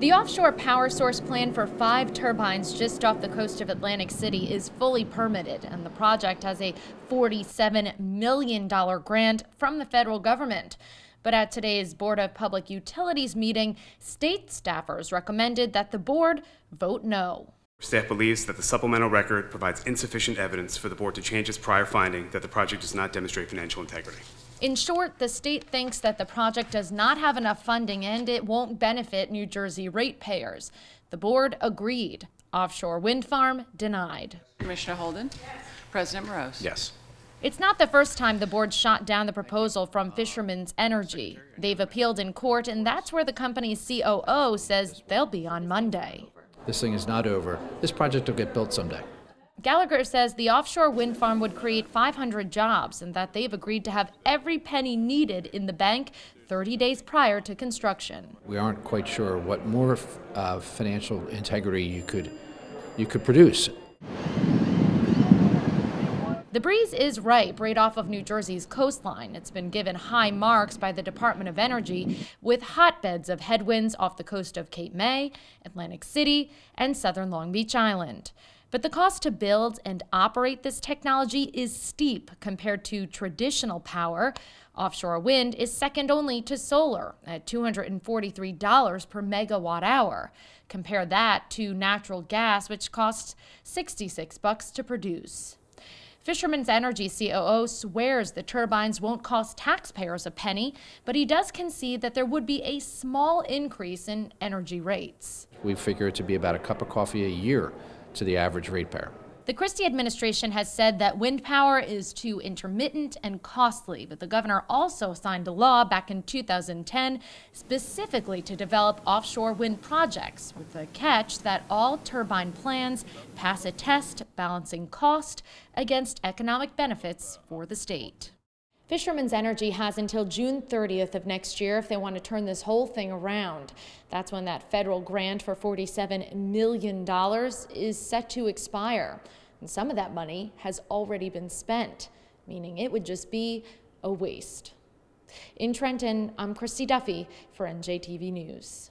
The offshore power source plan for five turbines just off the coast of Atlantic City is fully permitted, and the project has a $47 million grant from the federal government. But at today's Board of Public Utilities meeting, state staffers recommended that the board vote no. Staff believes that the supplemental record provides insufficient evidence for the board to change its prior finding that the project does not demonstrate financial integrity. In short, the state thinks that the project does not have enough funding and it won't benefit New Jersey ratepayers. The board agreed. Offshore wind farm denied. Commissioner Holden? Yes. President Mroz? Yes. It's not the first time the board shot down the proposal from Fishermen's Energy. They've appealed in court, and that's where the company's COO says they'll be on Monday. This thing is not over. This project will get built someday. Gallagher says the offshore wind farm would create 500 jobs and that they've agreed to have every penny needed in the bank 30 days prior to construction. We aren't quite sure what more uh, financial integrity you could you could produce. The breeze is ripe right off of New Jersey's coastline. It's been given high marks by the Department of Energy with hotbeds of headwinds off the coast of Cape May, Atlantic City, and southern Long Beach Island. But the cost to build and operate this technology is steep compared to traditional power. Offshore wind is second only to solar at $243 per megawatt hour. Compare that to natural gas, which costs 66 bucks to produce. Fishermen's Energy COO swears the turbines won't cost taxpayers a penny, but he does concede that there would be a small increase in energy rates. We figure it to be about a cup of coffee a year to the average ratepayer. The Christie administration has said that wind power is too intermittent and costly, but the governor also signed a law back in 2010 specifically to develop offshore wind projects, with the catch that all turbine plans pass a test balancing cost against economic benefits for the state. Fishermen's Energy has until June 30th of next year if they want to turn this whole thing around. That's when that federal grant for $47 million is set to expire. And some of that money has already been spent, meaning it would just be a waste. In Trenton, I'm Christie Duffy for NJTV News.